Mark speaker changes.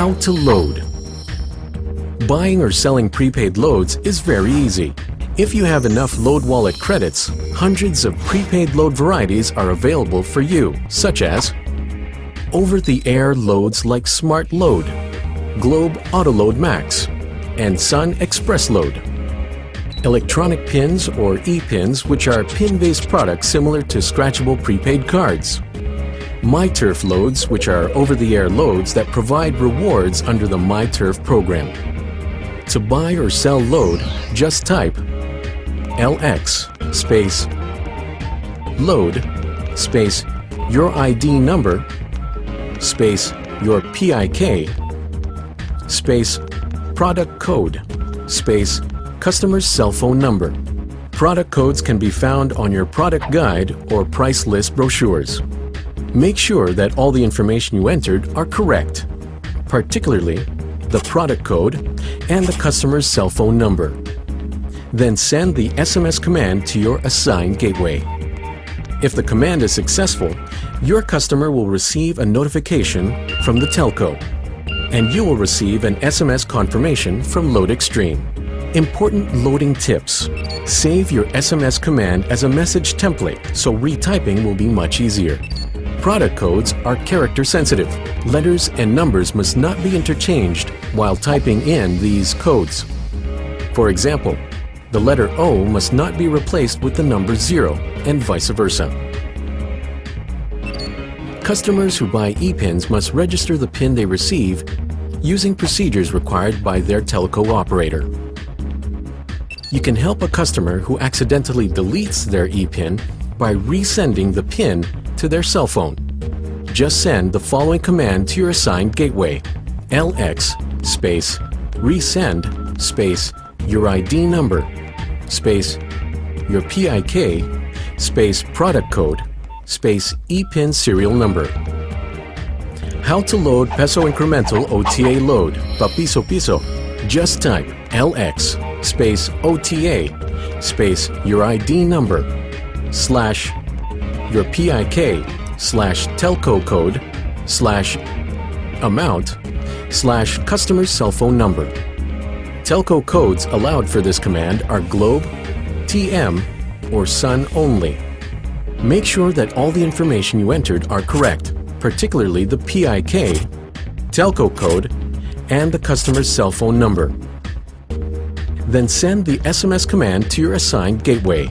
Speaker 1: How to load. Buying or selling prepaid loads is very easy. If you have enough Load Wallet credits, hundreds of prepaid load varieties are available for you, such as over-the-air loads like Smart Load, Globe Autoload Max, and Sun Express Load. Electronic pins or e-pins which are pin-based products similar to scratchable prepaid cards. MyTurf loads which are over-the-air loads that provide rewards under the MyTurf program. To buy or sell load, just type LX space load space your ID number space your PIK space product code space customer's cell phone number. Product codes can be found on your product guide or price list brochures. Make sure that all the information you entered are correct, particularly the product code and the customer's cell phone number. Then send the SMS command to your assigned gateway. If the command is successful, your customer will receive a notification from the telco, and you will receive an SMS confirmation from LoadXtreme. Important loading tips. Save your SMS command as a message template so retyping will be much easier. Product codes are character sensitive. Letters and numbers must not be interchanged while typing in these codes. For example, the letter O must not be replaced with the number 0 and vice versa. Customers who buy ePINs must register the PIN they receive using procedures required by their telco operator. You can help a customer who accidentally deletes their ePIN by resending the PIN to their cell phone. Just send the following command to your assigned gateway LX space resend space your ID number space your PIK space product code space ePIN serial number. How to load Peso Incremental OTA load, Papiso Piso. Just type LX space OTA space your ID number slash your PIK slash telco code slash amount slash customer's cell phone number. Telco codes allowed for this command are Globe, TM, or Sun only. Make sure that all the information you entered are correct, particularly the PIK, telco code, and the customer's cell phone number. Then send the SMS command to your assigned gateway.